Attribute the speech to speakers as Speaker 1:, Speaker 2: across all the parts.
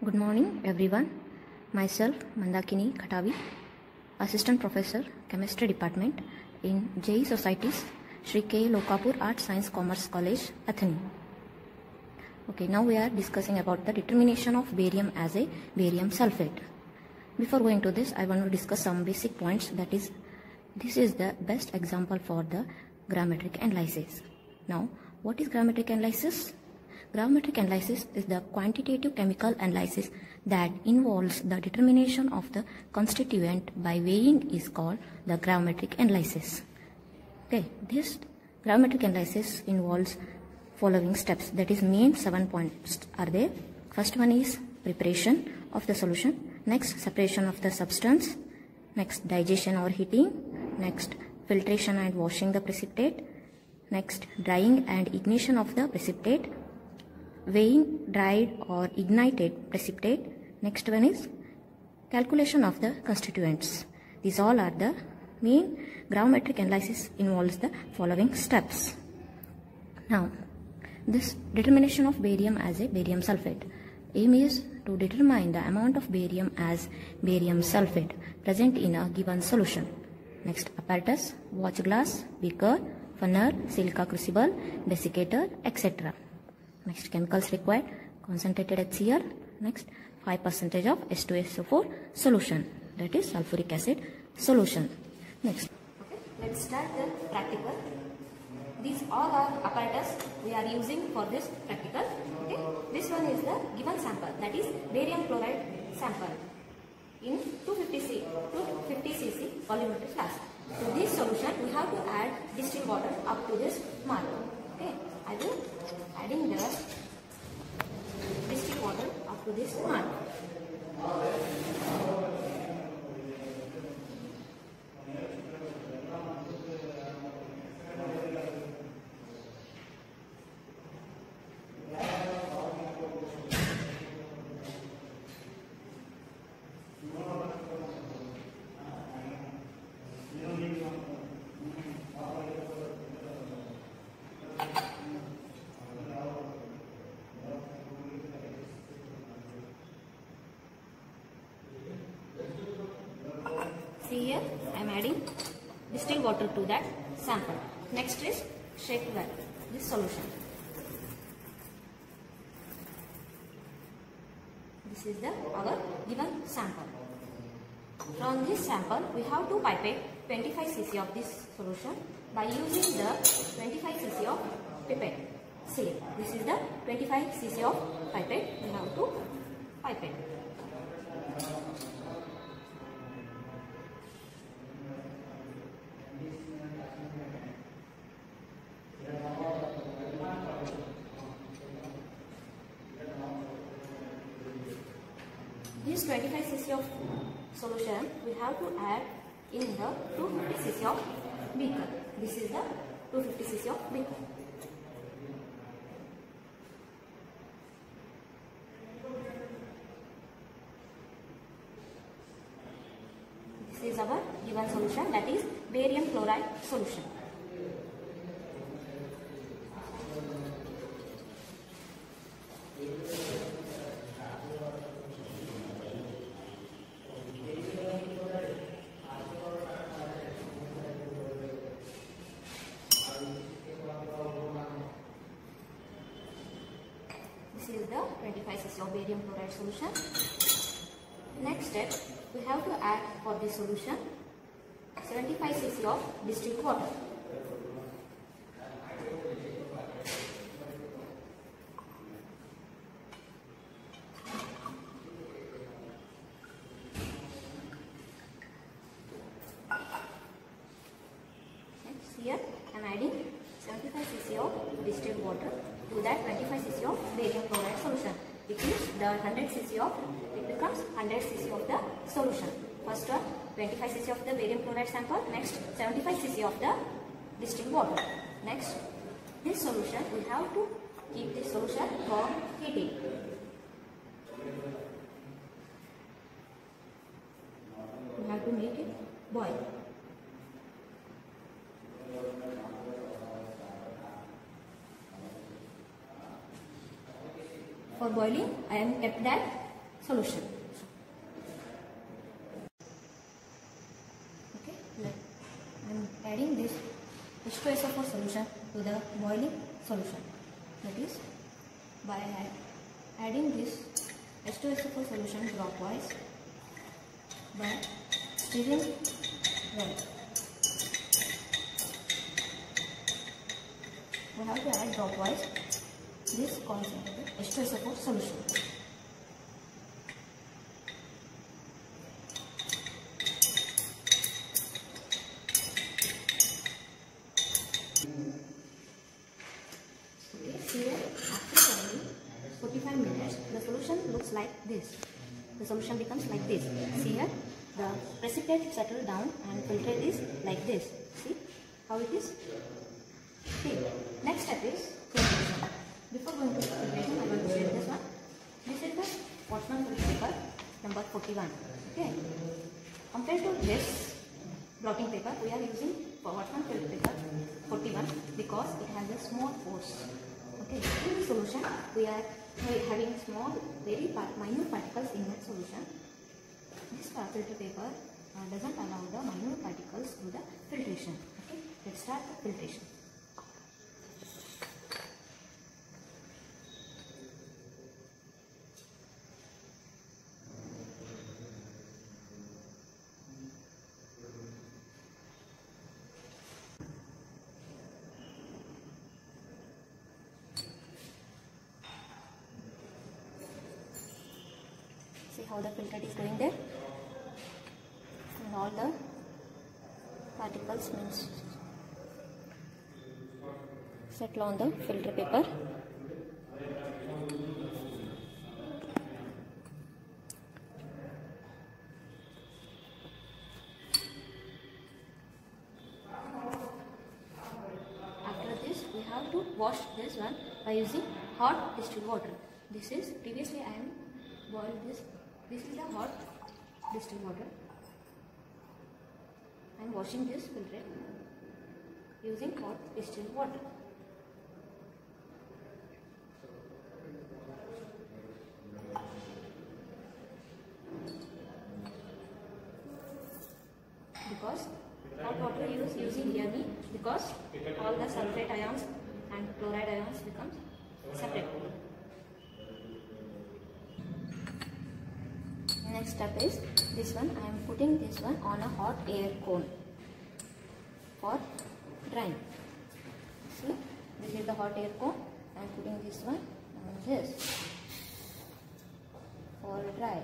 Speaker 1: Good morning, everyone. Myself, Mandakini Khatavi, Assistant Professor, Chemistry Department in JE Societies, Sri K. Lokapur Art Science Commerce College, Athani. Okay, now we are discussing about the determination of barium as a barium sulfate. Before going to this, I want to discuss some basic points. That is, this is the best example for the gravimetric analysis. Now, what is gravimetric analysis? Gravimetric analysis is the quantitative chemical analysis that involves the determination of the constituent by weighing is called the gravimetric analysis. Okay, this gravimetric analysis involves following steps. That is main seven points are there. First one is preparation of the solution. Next, separation of the substance. Next, digestion or heating. Next, filtration and washing the precipitate. Next, drying and ignition of the precipitate weighing dried or ignited precipitate. Next one is calculation of the constituents. These all are the main gravimetric analysis involves the following steps. Now, this determination of barium as a barium sulfate. Aim is to determine the amount of barium as barium sulfate present in a given solution. Next, apparatus, watch glass, beaker, funnel, silica crucible, desiccator, etc. Next chemicals required concentrated HCl. Next 5 percentage of H2SO4 solution that is sulfuric acid solution. Next.
Speaker 2: Okay, let's start the practical. These all are apparatus we are using for this practical. Okay, this one is the given sample that is barium chloride sample in 250 c 250 cc volumetric flask. To this solution we have to add distilled water up to this mark. Okay, Will adding the distilled water up to this mark. Adding distilled water to that sample. Next is shake well this solution. This is the our given sample. From this sample, we have to pipette 25 cc of this solution by using the 25 cc of pipette. See, this is the 25 cc of pipette. We have to pipette. 25 cc of solution we have to add in the 250 cc of beaker. This is the 250 cc of beaker. This is our given solution that is barium chloride solution. This is the 25 cc of barium chloride solution. Next step, we have to add for this solution 75 cc of distilled water. Next here, I am adding 75 cc of distilled water to that 25 cc of barium chloride solution. Which is the 100 cc of, it becomes 100 cc of the solution. First one, 25 cc of the barium chloride sample. Next, 75 cc of the distilled water. Next, this solution, we have to keep this solution for heating. We have to make it boil. For boiling, I am kept that solution. Okay, I am adding this H2SO4 solution to the boiling solution. That is, by adding this H2SO4 solution dropwise by stirring well. We have to add dropwise this concentrated H2SO4 solution. Okay, here after 45 minutes, the solution looks like this. The solution becomes like this. See here, the precipitate settle down and filtrate is like this. See how it is? Okay, next step is. This is the paper number 41. Okay, compared to this blotting paper, we are using Whatman filter paper 41 because it has a small pores. Okay, in the solution, we are having small, very minute particles in that solution. This filter paper uh, doesn't allow the minute particles to the filtration. Okay, let's start the filtration. see how the filter is going there. And all the particles means settle on the filter paper. After this we have to wash this one by using hot distilled water. This is previously I am boiled this this is the hot distilled water I am washing this filter using hot distilled water. Because hot water use using me because all the sulfate ions and chloride ions becomes separate. Next step is this one. I am putting this one on a hot air cone for drying. See, this is the hot air cone. I am putting this one on this for dry.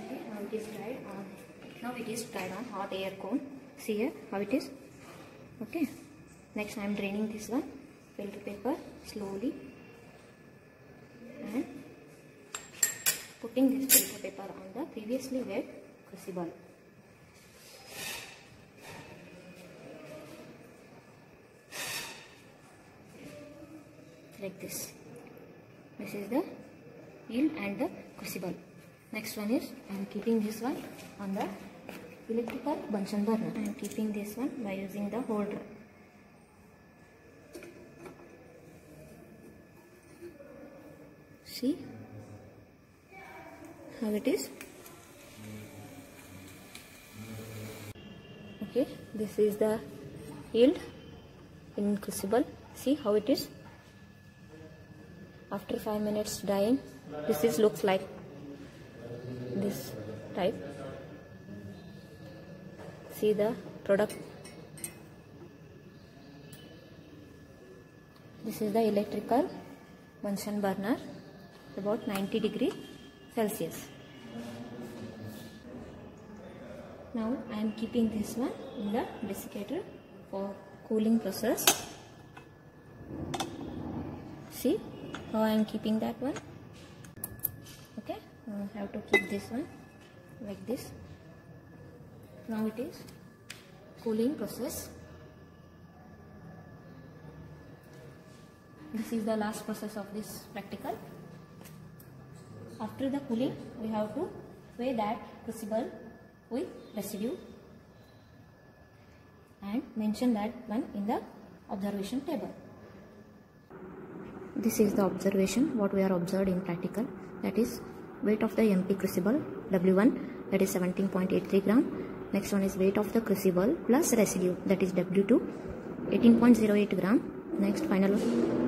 Speaker 2: Okay, now it is dried on. Now it is dried on hot air cone. See here how it is. Okay. Next I am draining this one filter paper slowly and putting this filter paper on the previously wet crucible. Like this. This is the yield and the crucible. Next one is I am keeping this one on the electrical Bunsen burner. I am keeping this one by using the holder. See how it is. Okay, this is the yield in crucible. See how it is. After 5 minutes drying, this is looks like this type see the product. This is the electrical Bunsen burner about 90 degree Celsius. Now I am keeping this one in the desiccator for cooling process. See how I am keeping that one? Okay I have to keep this one like this now it is cooling process. This is the last process of this practical. After the cooling we have to weigh that crucible with residue and mention that one in the observation table. This is the observation what we are observed in practical. That is weight of the empty crucible w1 that is 17.83 gram next one is weight of the crucible plus residue that is w2 18.08 gram. Next final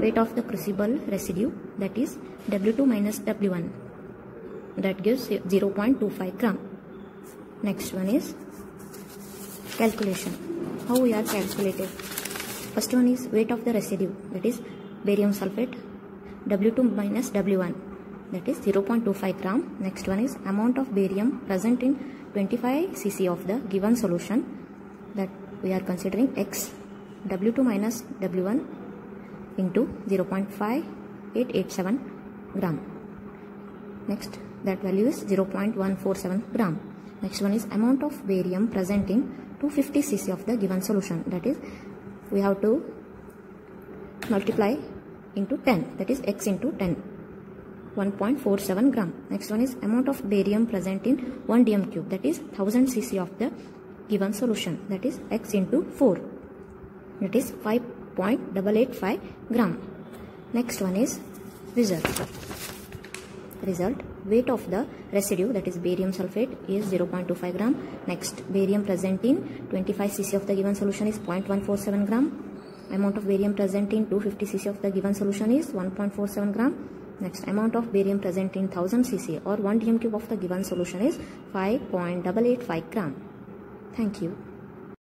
Speaker 2: weight of the crucible residue that is w2 minus w1 that gives 0.25 gram. Next one is calculation. How we are calculated? First one is weight of the residue that is barium sulfate w2 minus w1 that is 0.25 gram. Next one is amount of barium present in 25 cc of the given solution that we are considering x w2 minus w1 into 0.5887 gram. Next that value is 0.147 gram. Next one is amount of barium present in 250 cc of the given solution. That is we have to multiply into 10 that is x into 10 1.47 gram. Next one is amount of barium present in 1 dm cube. That is 1000 cc of the given solution. That is x into 4 that is 5.885 gram. Next one is result. Result weight of the residue that is barium sulfate is 0.25 gram. Next barium present in 25 cc of the given solution is 0.147 gram. Amount of barium present in 250 cc of the given solution is 1.47 gram next amount of barium present in 1000 cc or 1 dm cube of the given solution is 5.885 gram. Thank you